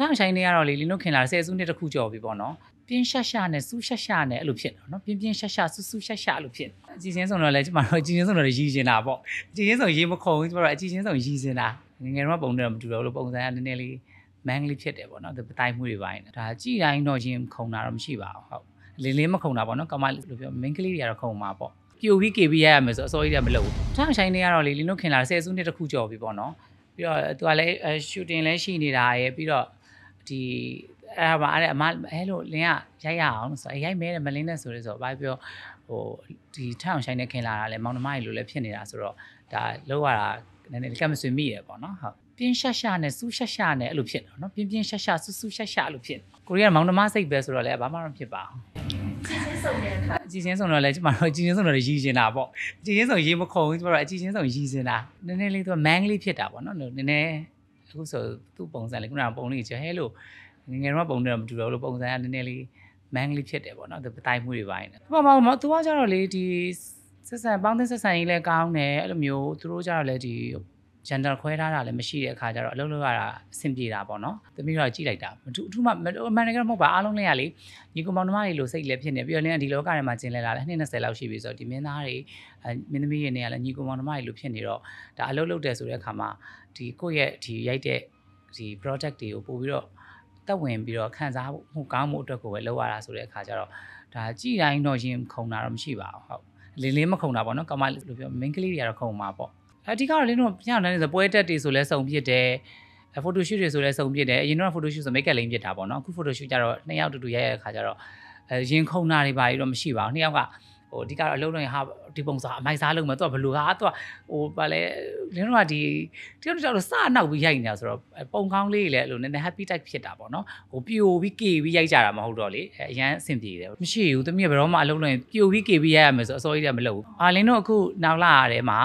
ထောင်ဆိုင်နေကတော့လေလင်းတို့ခင်လာဆယ်စုနှစ်တစ်ခုကျော်ပြီပေါ့နော်ပြင်းရှာရှာနဲ့စူးရှာရှာနဲ့အဲ့လိုဖြစ်တော့နော်ပြင်းပြင်းရှာရှာစူးစူးရှာရှာအဲ့လိုဖြစ်အကြည့်ချင်းဆုံးတော့လေကျမတို့အကြည့်ချင်းဆုံးတော့ရည်ရှင်တာပေါ့အကြည့်ချင်းဆုံးရေးမခုံကျမတို့အကြည့်ချင်းဆုံးရည်ရှင်တာငငယ်တော့ပုံတော့မတူတော့လို့ပုံစံကနည်းနည်းလေးမန်းကလေးဖြစ်တယ်ပေါ့နော်ပတိုင်းမှုတွေပိုင်းဒါကြည်တိုင်းတော့ရင်ခုံတာတော့မရှိပါဘူးဟုတ်လင်းလင်းမခုံတာပေါ့နော်ကမလို့ပြောမင်းကလေးတွေကတော့ခုံမှာပေါ့ပြိုပြီး KB ရရမယ်ဆိုအစောကြီးကမလုပ်ဘူးထောင်ဆိုင်နေကတော့လေလင်းတို့ခင်လာဆယ်စုနှစ်တစ်ခုကျော်ပြီပေါ့နော်ပြီးတော့သူကလည်းရှူတင်လည်းရှိနေတာရယ်ပြီးတော့ ဒီအဲ့ဒါအဲ့အမအဲ့လိုလင်းကရိုက်ရအောင်ဆိုရိုက်မဲတယ်မလင်းနဲ့ဆိုရဲဆိုဘာပြောဟိုဒီထောင်ဆိုင်နေခင်လာတာလည်းမောင်နှမကြီးလိုလည်းဖြစ်နေတာဆိုတော့ဒါလောက်ရတာနည်းနည်းကမဆွေမိရပေါ့နော်ဟုတ်ပြင်းရှာရှာနဲ့စူးရှာရှာနဲ့အဲ့လိုဖြစ်တော့နော်ပြင်းပြင်းရှာရှာစူးစူးရှာရှာအဲ့လိုဖြစ်ကိုရီးယားမောင်နှမစိတ်ပဲဆိုတော့လည်းဘာမှမဖြစ်ပါဘူးကြည်ချင်းဆုံးတဲ့အခါအကြည်ချင်းဆုံးတော့လည်းကျမတို့အကြည်ချင်းဆုံးတော့ရည်ရှင်တာပေါ့အကြည်ချင်းဆုံးရေးမခုံကျမတို့အကြည်ချင်းဆုံးရည်ရှင်တာနည်းနည်းလေးသူကမန်းကလေးဖြစ်တာပေါ့နော်နည်းနည်း အခုဆိုသူ့ပုံစံလေးခုနကပုံလေးချဲဟဲလို့ငငယ်တော့ပုံတော့မတူတော့လို့ပုံစံကနည်းနည်းလေးမန်းကလေးဖြစ်တယ်ပေါ့နော်သူပတိုင်းမှုတွေပိုင်းတယ်ဘာမှမသူကကြတော့လေဒီဆက်ဆံပေါင်းသင်းဆက်ဆံရေးလည်းကောင်းတယ်အဲ့လိုမျိုးသူတို့ကြတော့လေဒီ gender ခွဲထားတာလည်းမရှိတဲ့အခါကျတော့အလုပ်လုပ်ရတာအဆင်ပြေတာပေါ့နော်။သမီးတော့ကြည့်လိုက်တာမထူးအထူးမှအမှန်တကယ်မဟုတ်ပါအားလုံးလည်းကလေညီကောင်မောင်နှမတွေလိုစိတ်လည်းဖြစ်နေပြီးတော့လည်းဒီလောကထဲမှာကျင်လဲလာလဲနှစ်20လောက်ရှိပြီဆိုတော့ဒီမင်းသားတွေမင်းသမီးတွေနေရလဲညီကောင်မောင်နှမတွေလိုဖြစ်နေတော့ဒါအလုပ်လုပ်တယ်ဆိုတဲ့အခါမှာဒီကိုယ့်ရဲ့ဒီရိုက်တဲ့ဒီ project တွေကိုပို့ပြီးတော့တက်ဝင်ပြီးတော့ခံစားမှုကောင်းမှုအတွက်ကိုပဲလုပ်ရတာဆိုတဲ့အခါကျတော့ဒါကြည်တိုင်းတော့ရင်ခုံတာတော့မရှိပါဘူးဟုတ်လင်းလင်းမခုံတာပေါ့နော်ကမလို့ပြောမင်းကလေးတွေကတော့ခုံမှာပေါ့ အဓိကတော့လင်းတို့ညနေဆိုပွဲတက်တွေဆိုလဲစုံဖြစ်တယ်ဖိုတိုရှူတွေဆိုလဲစုံဖြစ်တယ်အရင်တော့ဖိုတိုရှူဆိုမိတ်ကပ်လိမ့်ဖြစ်တာပေါ့နော်အခုဖိုတိုရှူကျတော့နှစ်ယောက်တူတူရိုက်ရတဲ့ခါကျတော့အဲရင်ခုံတာတွေပါပြီးတော့မရှိပါဘူးနှစ်ယောက်ကဟိုအဓိကတော့အလုံးလုံးဟာဒီပုံစားအမိုက်စားလုံးမယ်သူကဘလူဟာသူကဟိုဗာလဲလင်းတို့ကဒီတယောက်တစ်ယောက်တော့စနောက်ပြီးရိုက်နေတာဆိုတော့ပုံကောင်းလေးလည်းအဲ့လိုနည်းနည်း happy type ဖြစ်တာပေါ့နော်ဟိုပြိုပြီးကေပြီးရိုက်ကြတာမဟုတ်တော့လေအရန်အဆင်ပြေတယ်မရှိဘူးတမီးဘယ်တော့မှအလုံးလုံးပြိုပြီးကေပြီးရိုက်ရမယ်ဆိုအစောကြီးကမလုပ်ဘူးအာလင်းတို့အခုနောက်လာရတယ်မှာ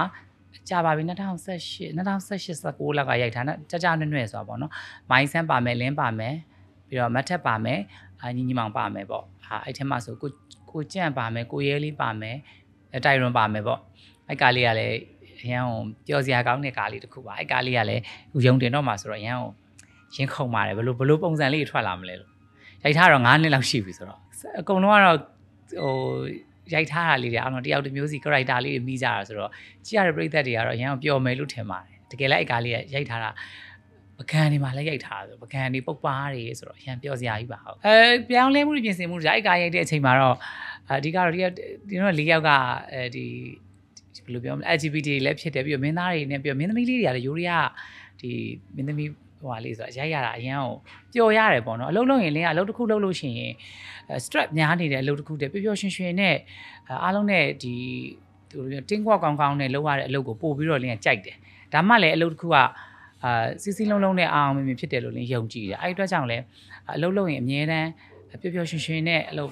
ကြာပါပြီ2018 2018 19လောက်ကရိုက်ထားတာကြကြနွဲ့နွဲ့ဆိုတာပေါ့နော်မိုင်းဆန်းပါမယ်လင်းပါမယ်ပြီးတော့မတ်ထက်ပါမယ်အာညီညီမောင်ပါမယ်ပေါ့ဟာအဲ့ထက်မှဆိုကိုကိုကြန့်ပါမယ်ကိုရဲလေးပါမယ်တိုင်ရွန်ပါမယ်ပေါ့အဲ့ကားလေးကလည်းအရန်ကိုပျော်စရာကောင်းတဲ့ကားလေးတစ်ခုပါအဲ့ကားလေးကလည်းဟိုယုံတင်တော့မှဆိုတော့အရန်ကိုရင်ခုန်ပါတယ်ဘလို့ဘလို့ပုံစံလေးထွက်လာမလဲလို့ရိုက်ထားတော့9နှစ်လောက်ရှိပြီဆိုတော့အကုန်လုံးကတော့ဟို ရိုက်ထားတာလေးတွေအောင်တော့တယောက်တစ်မျိုးစီ character လေးတွေမိကြတာဆိုတော့ကြည့်ရတဲ့ပရိသတ်တွေကတော့အရင်ကပျော်မယ်လို့ထင်ပါတယ်တကယ်လည်းအဲ့ကားလေးရိုက်ထားတာပကံတွေမှာလည်းရိုက်ထားတာဆိုပကံတွေပုတ်ပါးတွေဆိုတော့အရင်ပျော်စရာကြီးပါဟုတ်အဲပြောင်းလဲမှုတွေပြင်ဆင်မှုတွေအဲ့ကားရိုက်တဲ့အချိန်မှာတော့အဓိကတော့ဒီဒီတော့လေးယောက်ကအဲဒီဘယ်လိုပြောမလဲ LGBT လည်းဖြစ်တယ်ပြီးတော့မင်းသားတွေနဲ့ပြီးတော့မင်းသမီးလေးတွေကလည်းယူရီးယားဒီမင်းသမီး ဟိုဟာလေးဆိုတာရိုက်ရတာအရန်ကိုပျော်ရတယ်ပေါ့နော်အလုပ်လုပ်ရင်လင်းကအလုပ်တစ်ခုလုပ်လို့ရှိရင် strap များနေတဲ့အလုပ်တစ်ခုတည်းပျော်ပျော်ရွှင်ရွှင်နဲ့အားလုံးနဲ့ဒီသူတို့တင်းကွက်ကောင်းကောင်းနဲ့လုပ်ရတဲ့အလုပ်ကိုပို့ပြီးတော့လင်းကကြိုက်တယ်ဒါမှလည်းအလုပ်တစ်ခုကအာစီစီလုံးလုံးနဲ့အာအောင်မြင်မြင်ဖြစ်တယ်လို့လင်းယုံကြည်တယ်အဲ့ဒီအတွက်ကြောင့်လည်းအလုပ်လုပ်ရင်အမြဲတမ်းပျော်ပျော်ရွှင်ရွှင်နဲ့အလုပ်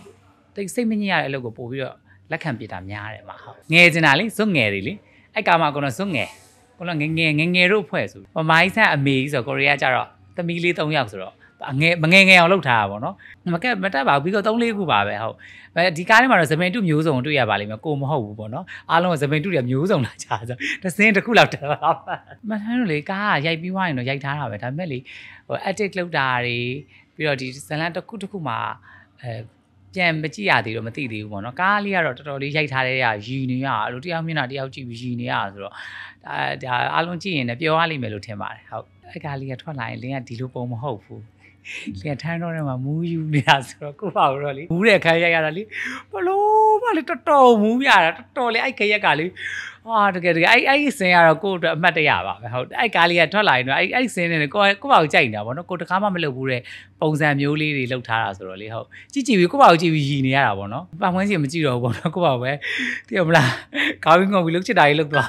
တိတ်စိတ်မညစ်ရတဲ့အလုပ်ကိုပို့ပြီးတော့လက်ခံပြတာများတယ်မှာဟုတ်ငယ်ကျင်တာလေစွန့်ငယ်တွေလေအဲ့ကာမှာကတော့စွန့်ငယ် ကိုလည်းငငယ်ငငယ်တို့ဖွဲ့ဆိုပမိုင်းဆန်အမေကြီးဆိုကိုရီးယားကျတော့သမီးလေး၃ယောက်ဆိုတော့အငယ်မငယ်ငယ်အောင်လုပ်ထားတာပေါ့နော်မကက်မတက်ပါဘူးပြီးတော့3-4ခုပါပဲဟုတ်ဒီကားထဲမှာတော့ဇမင်တုမျိုးစုံတွေ့ရပါလိမ့်မယ်ကိုမဟုတ်ဘူးပေါ့နော်အားလုံးကဇမင်တုတွေမျိုးစုံလာကြဆိုတစင်းတစ်ခုလောက်တက်ပါမထမ်းလို့လေကားကရိုက်ပြီးွားရင်တော့ရိုက်ထားတာပဲဒါပေမဲ့လေဟို edit လုပ်တာတွေပြီးတော့ဒီဇလန်တစ်ခုတစ်ခုမှာအဲ ပြန်မကြည့်ရသေးတော့မသိသေးဘူးပေါ့နော်ကားလေးကတော့တော်တော်လေးရိုက်ထားတဲ့ရရီနေရအဲ့လိုတယောက်မျက်နှာတယောက်ကြည့်ပြီးရီနေရဆိုတော့ဒါဒါအားလုံးကြည့်ရင်လည်းပြောရလိမ့်မယ်လို့ထင်ပါတယ်ဟုတ်အဲ့ကားလေးကထွက်လာရင်လင်းကဒီလိုပုံမဟုတ်ဘူးလင်ထန်းတော့ထဲမှာမူးယူနေတာဆိုတော့ကိုပါတော့လေမူးတဲ့ခါရိုက်ရတာလေဘလို့ဘာလေတော်တော်မူးပြတာတော်တော်လေအဲ့ခရက်ကလေ ဟာတကယ်တကယ်အဲ့အဲ့စင်ကတော့ကိုယ့်အတွက်အမှတ်တရပါပဲဟုတ်အဲ့ကားလေးကထွက်လာရင်တော့အဲ့အဲ့စင်နဲ့ကိုကိုပါကိုကြိုက်နေတာဗောနော်ကိုတကားမှမလုပ်ဘူးတဲ့ပုံစံမျိုးလေးတွေလုပ်ထားတာဆိုတော့လေဟုတ်ကြည့်ကြည့်ပြီးကိုပါကိုကြည့်ပြီးရည်နေရတာဗောနော်ပတ်ဝန်းကျင်မကြည့်တော့ဘူးဗောနော်ကိုပါပဲသိရမလားခေါင်းငုံပြီးလုပ်ချစ်တာကြီးလုပ်သွား